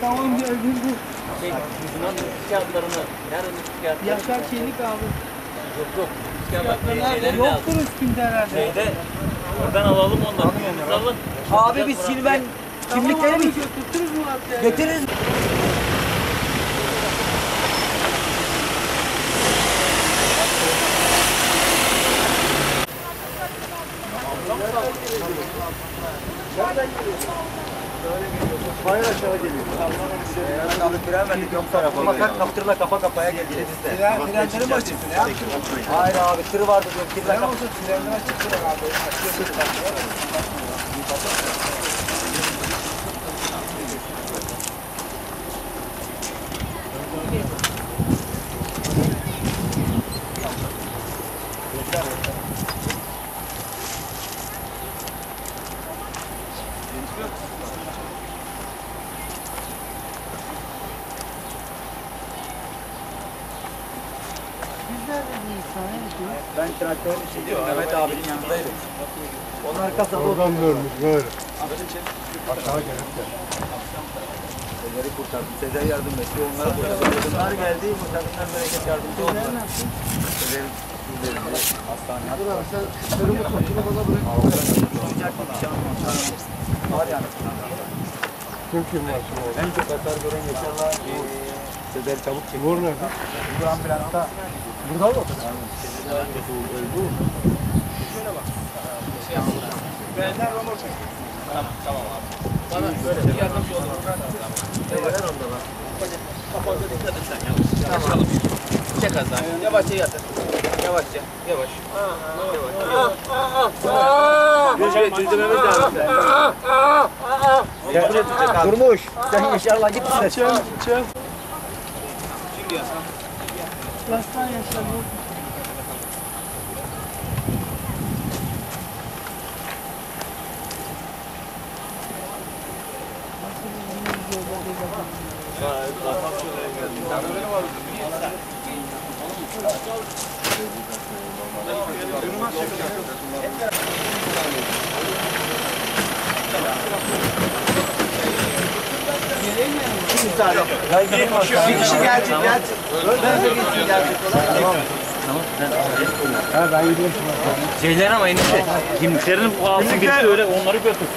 Tamam gördüm bu. Şey, bunun nüfus kağıtlarını, nerede nüfus kağıtları? Yaşar Çelik abi. Yok yok. Nüfus kağıtları Nerede? şeyleri lazım. Yoktur üstünde herhalde. Şeyde, oradan alalım ondan. Biz alın. Abi biz şimdi ben kimlikleri Tamam mi abi götürtürüz mü artık? götürürüz? Ama kalk kaptırla kafa kafaya geleceğiz de. Frenleri mi açıksın ya? Hayır abi tır vardı diyorum. Tırla Ne kap- olsa frenleri açıksın Ben traktörün içindeyim. Mehmet abinin yanındaydım. Onlar kasada Oradan görmüş böyle. Sezer'i kurtardım. Sezer yardım etti. Onlara kurtardım. Onlar geldi. Kurtardıktan bereket yardımcı oldular. Sezer'in üzerinde hastaneye attılar. Olacak bir şey. Var yani. Kim kim var şimdi? En çok hasar gören yaşarlar. Sezer çabuk çekti. Vur nerede? Bu ambulansta. Burada mı? Sezer öldü. Çek az daha. Yavaşça yatır. Yavaşça. Yavaş. Bir şey tüydürmemiz lazım. Durmuş. Sen Yaşar'la git istersen. Baştan Yaşar yok. Bir kişi gelecek gelecek. Ben de gitsin gelecek olan. Ha ben gidiyorum. Şeyler ama enişte. Kimliklerin bu altı gitti öyle onları götür.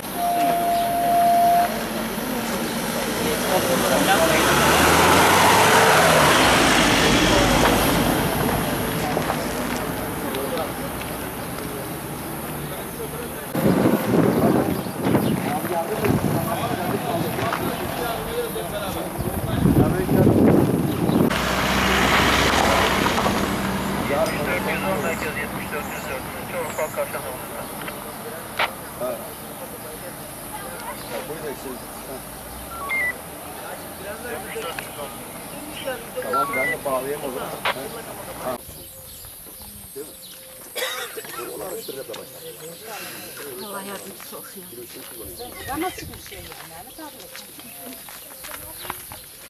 Tamam ben de bağlayayım o zaman. Allah yardımcısı olsun. Ya nasıl bir şey yani? Abi?